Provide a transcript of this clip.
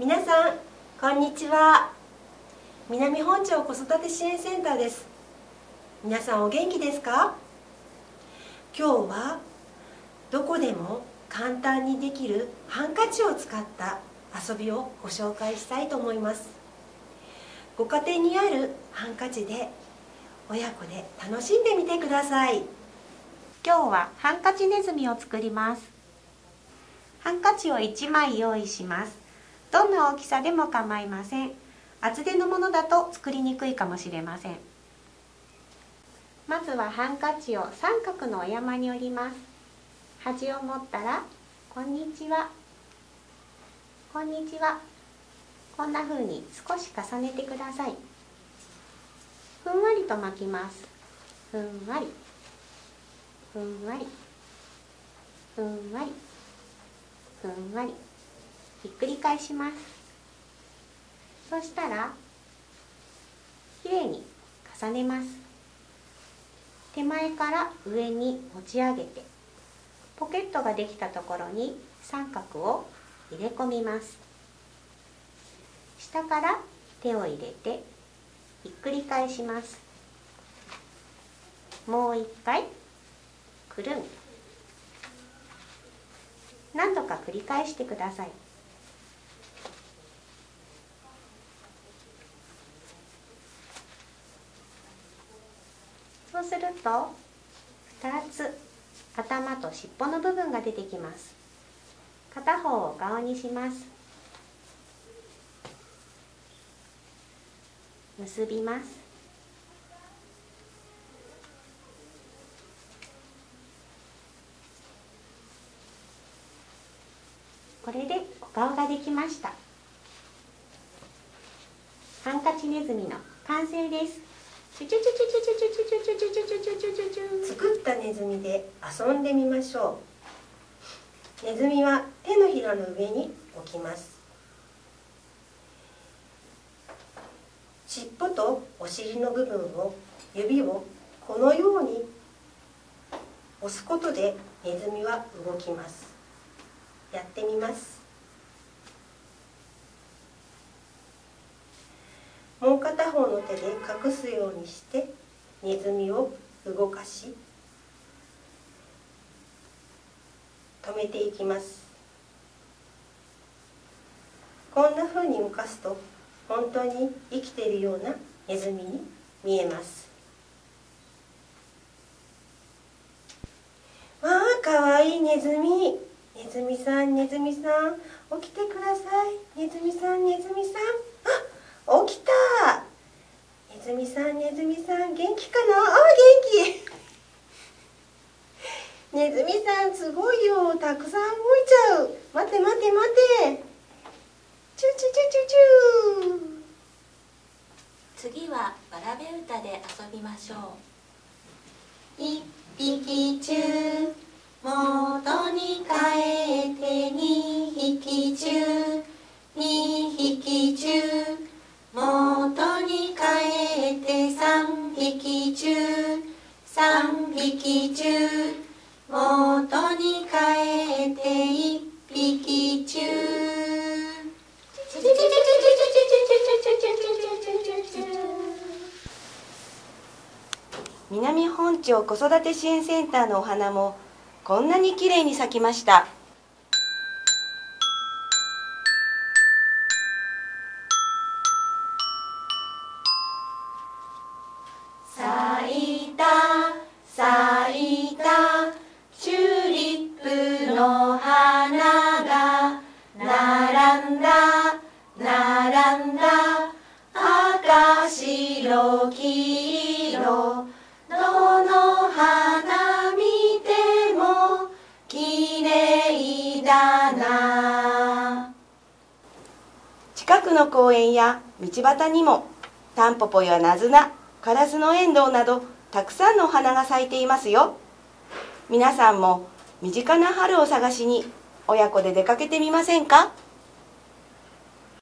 皆さんこんにちは。南本町子育て支援センターです。皆さんお元気ですか？今日はどこでも簡単にできるハンカチを使った遊びをご紹介したいと思います。ご家庭にあるハンカチで親子で楽しんでみてください。今日はハンカチネズミを作ります。ハンカチを1枚用意します。どんな大きさでも構いません。厚手のものだと作りにくいかもしれません。まずはハンカチを三角のお山に折ります。端を持ったらこんにちは。こんにちは。こんな風に少し重ねてください。ふんわりと巻きます。ふんわり。ふんわり。ふんわり。ふんわり。ひっくり返します。そしたらきれいに重ねます。手前から上に持ち上げてポケットができたところに三角を入れ込みます。下から手を入れてひっくり返します。もう一回くるん何度か繰り返してください。そうすると2つ頭と尻尾の部分が出てきます。片方を顔にします。結びます。これでお顔ができました。ハンカチネズミの完成です。作ったネズミで遊んでみましょうネズミは手のひらの上に置きます尻尾とお尻の部分を指をこのように押すことでネズミは動きますやってみますもう片方の手で隠すようにしてネズミを動かし止めていきます。こんな風に動かすと本当に生きているようなネズミに見えます。わあかわいいネズミ。ネズミさんネズミさん起きてください。ネズミさんネズミさん。あっ起きた。ネズミさんネズミさん元気かな？あ元気。ネズミさんすごいよ。たくさん動いちゃう。待て待て待て。チュチュチュチュチュ次はわらべ歌で遊びましょう。一匹中匹中三匹中元に帰って一匹中南本町子育て支援センターのお花もこんなに綺麗に咲きました。白黄色。どの花見てもきれいだな。近くの公園や道端にもタンポポやナズナカラスのエンドウなどたくさんのお花が咲いていますよ。皆さんも身近な春を探しに親子で出かけてみませんか？